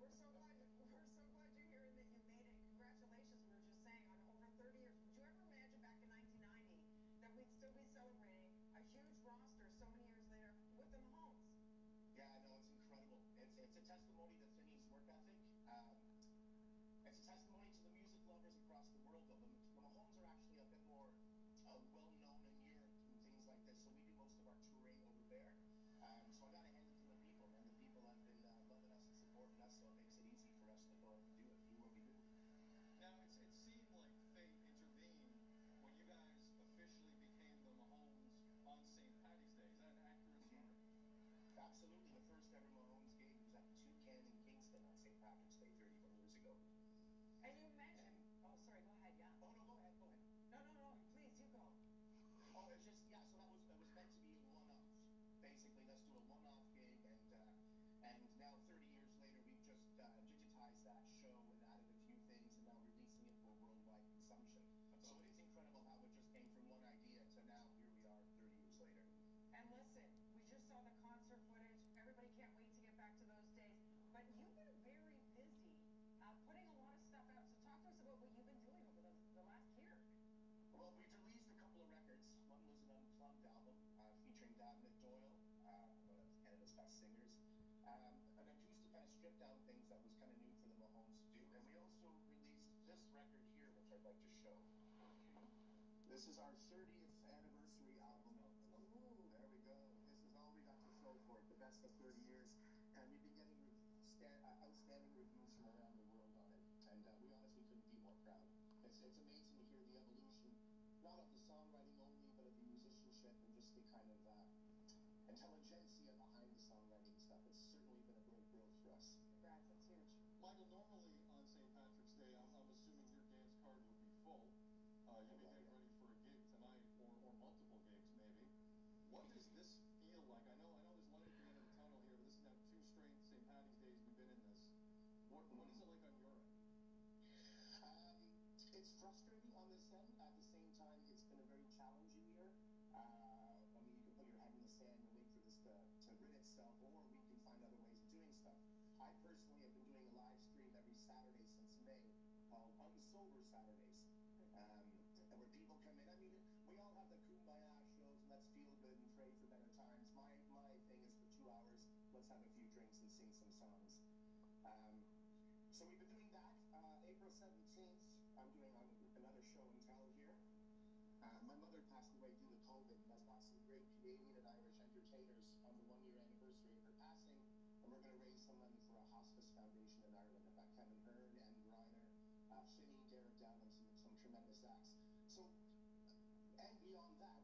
we're so glad we're so glad you're here and that you made it. Congratulations, we were just saying, on over 30 years. Would you ever imagine back in 1990 that we'd still be celebrating a huge roster so many years later with the Mahones? Yeah, know it's incredible. It's it's a testimony to Finny's work ethic. Um, it's a testimony to the music lovers across the world. Though the, Basically, let's do a one-off gig, and uh, and now 30 years later, we've just uh, digitized that show and added a few things, and now releasing it for worldwide consumption. So it is incredible how it just came from one idea to now here we are 30 years later. And listen, we just saw the concert footage. Everybody can't wait to get back to those days. But you've been very busy uh, putting a lot of stuff out. So talk to us about what you've been doing over the, the last year. Well, we've released a couple of records. One was an unplugged album uh, featuring David Doyle, uh, one of Singers. Um, an acoustic kind of stripped down things that was kind of new for the Mahones to do. And we also released this record here, which I'd like to show. This is our 30th anniversary album. Ooh. There we go. This is all we got to show for it, the best of 30 years. And we've been getting uh, outstanding reviews from around the world on it. And uh, we honestly couldn't be more proud. It's, it's amazing to hear the evolution, not of the songwriting only, but of the musicianship and just the kind of uh, intelligentsia songwriting stuff. It's certainly been a great growth for us. Congrats, that's huge. Michael, normally on St. Patrick's Day, I'm, I'm assuming your dance card would be full. Uh, you'll be getting ready for a gig tonight, or, or multiple gigs maybe. What does this feel like? I know, I know there's light at the end of the tunnel here, but this is now two straight St. Patty's Days we've been in this. What, what is it like on your end? Um, it's frustrating on this end. At the same time, it's been a very challenging year. Uh, itself, or we can find other ways of doing stuff. I personally have been doing a live stream every Saturday since May called Unsober Saturdays. Um, where people come in. I mean, we all have the kumbaya shows, let's feel good and pray for better times. My my thing is for two hours, let's have a few drinks and sing some songs. Um, so we've been doing that. Uh, April 17th, I'm doing another show and tell here. Uh, my mother passed away we're going to raise some money for a hospice foundation in Ireland. Got Kevin Hearn, Anne Griner, uh, Finny, Derek Down, and some, some tremendous acts. So, and beyond that,